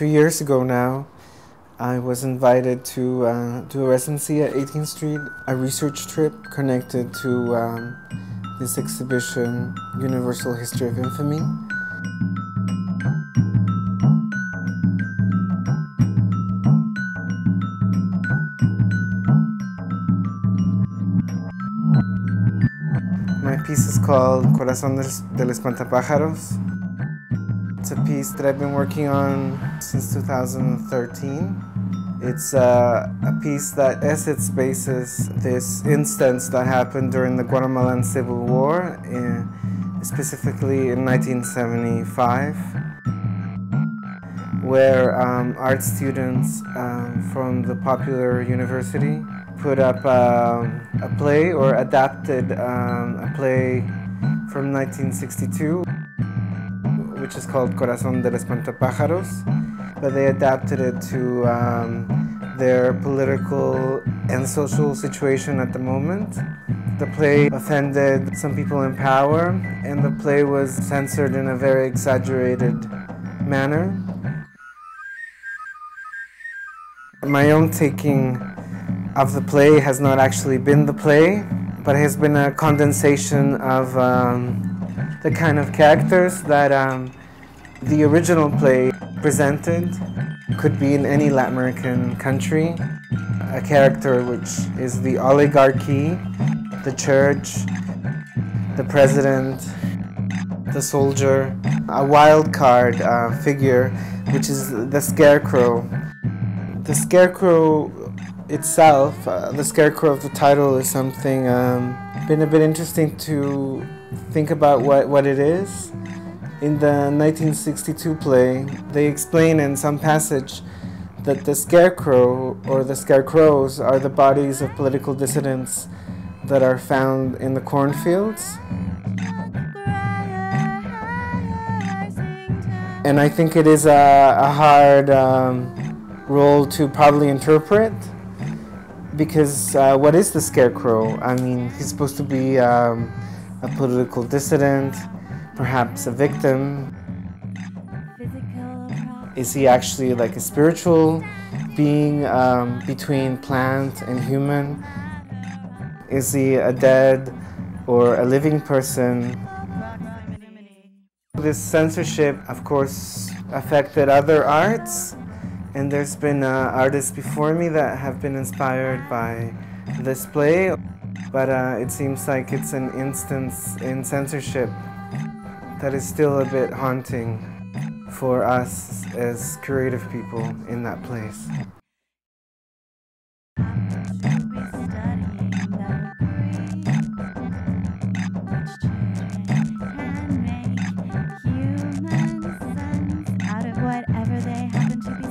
three years ago now, I was invited to uh, do a residency at 18th Street, a research trip connected to um, this exhibition, Universal History of Infamy. My piece is called Corazón del Espantapájaros. It's a piece that I've been working on since 2013. It's uh, a piece that its basis this instance that happened during the Guatemalan Civil War, in, specifically in 1975, where um, art students um, from the popular university put up um, a play or adapted um, a play from 1962 which is called Corazón del Espantapájaros, but they adapted it to um, their political and social situation at the moment. The play offended some people in power, and the play was censored in a very exaggerated manner. My own taking of the play has not actually been the play, but has been a condensation of um, the kind of characters that um, the original play presented. Could be in any Latin American country. A character which is the oligarchy, the church, the president, the soldier, a wild card uh, figure, which is the scarecrow. The scarecrow itself, uh, the scarecrow of the title is something um, been a bit interesting to think about what, what it is. In the 1962 play, they explain in some passage that the scarecrow or the scarecrows are the bodies of political dissidents that are found in the cornfields. And I think it is a, a hard um, role to probably interpret because uh, what is the scarecrow? I mean, he's supposed to be um, a political dissident, perhaps a victim. Is he actually like a spiritual being um, between plant and human? Is he a dead or a living person? This censorship, of course, affected other arts. And there's been uh, artists before me that have been inspired by this play, but uh, it seems like it's an instance in censorship that is still a bit haunting for us as creative people in that place. whatever they